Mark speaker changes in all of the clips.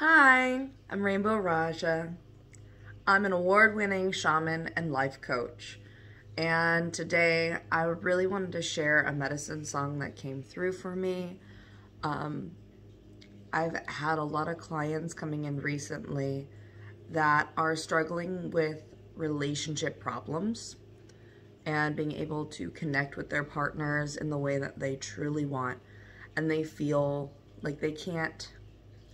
Speaker 1: Hi, I'm Rainbow Raaja. I'm an award winning shaman and life coach. And today I really wanted to share a medicine song that came through for me. Um, I've had a lot of clients coming in recently that are struggling with relationship problems and being able to connect with their partners in the way that they truly want. And they feel like they can't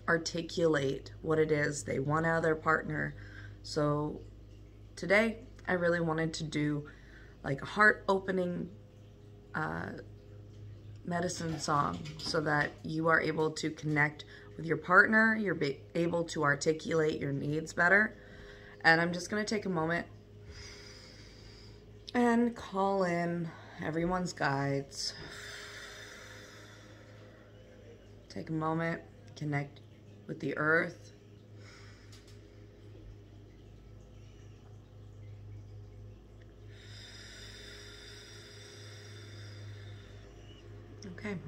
Speaker 1: articulate what it is they want out of their partner. So today I really wanted to do like a heart opening uh, medicine song so that you are able to connect with your partner, you're able to articulate your needs better. And I'm just gonna take a moment and call in everyone's guides. Take a moment, connect with the earth. Okay.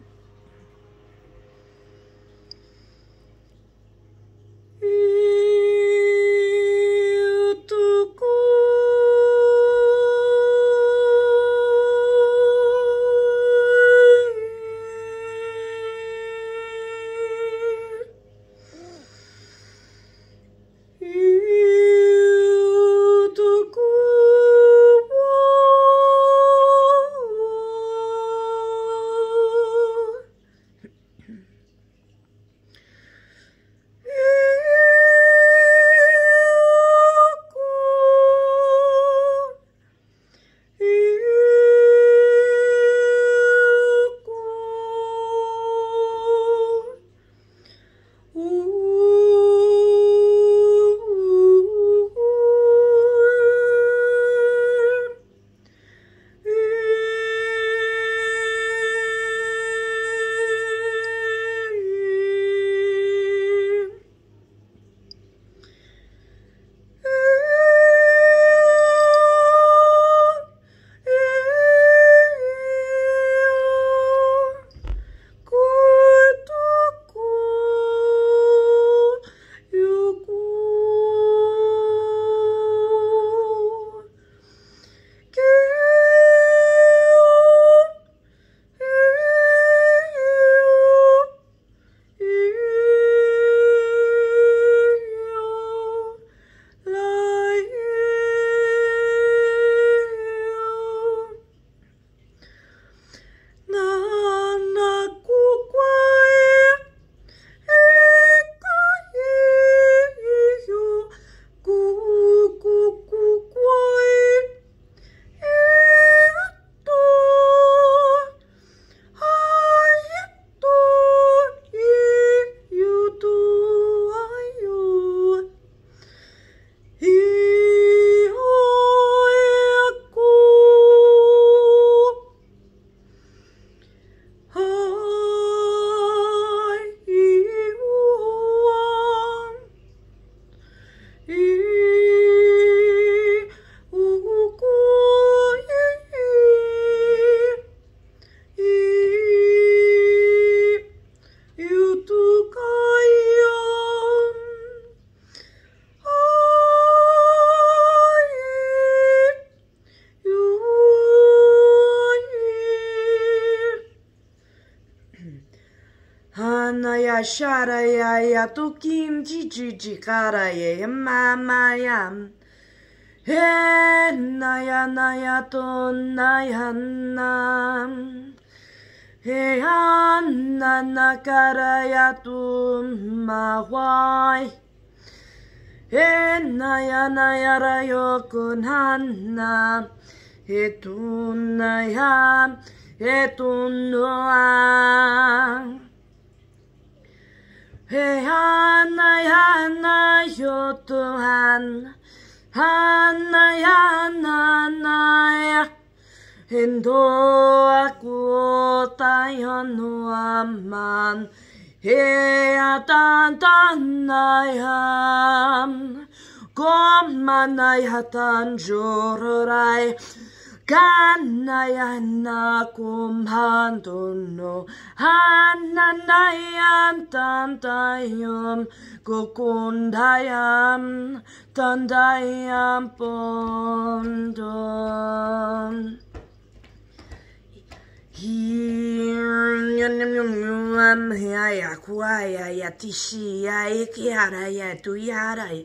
Speaker 1: Ya shara ya ya tu kim ji ji ji kara ye ya mama ya he na ya na ya to na ya na he ya na na kara ya tu ma wai he na ya na ya ra yo kun han na he ya he tu no a Hey Hana Hana yo Tuhan Hana Hana na Hindo aku tayon aman He atan tanayam Kom manay hatan jorai Kanaya na kumhandono Hananayan tantayam Kukundayam tandayam pondon. Ya kuaya ya tishi ya ikiara ya tuyara ya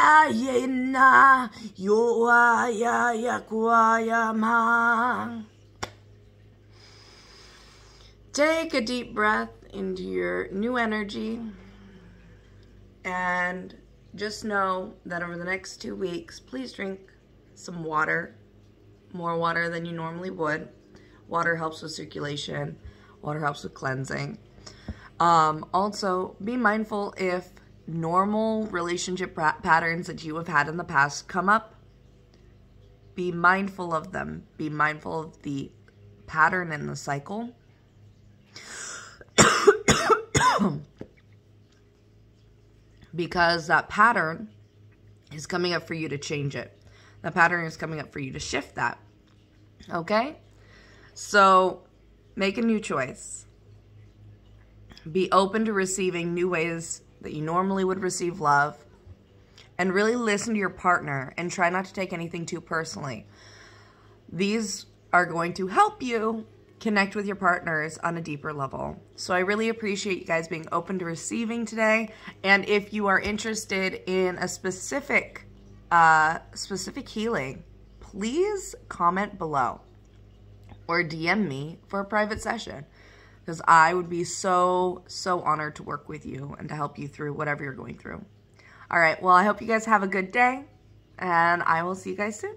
Speaker 1: taya na ye na wo ye na ye na ya ye no ya kwa ya na ye man ye kiara ye na ye ma wo wo ya na ya ye na yo ya ya kwa ma Take a deep breath into your new energy and just know that over the next two weeks, please drink some water, more water than you normally would. Water helps with circulation. Water helps with cleansing. Um, also, be mindful if normal relationship patterns that you have had in the past come up. Be mindful of them. Be mindful of the pattern in the cycle. because that pattern is coming up for you to change it. The pattern is coming up for you to shift that. Okay? So make a new choice. Be open to receiving new ways that you normally would receive love. And really listen to your partner and try not to take anything too personally. These are going to help you connect with your partners on a deeper level. So I really appreciate you guys being open to receiving today. And if you are interested in a specific, uh, specific healing, please comment below or DM me for a private session because I would be so, so honored to work with you and to help you through whatever you're going through. All right. Well, I hope you guys have a good day and I will see you guys soon.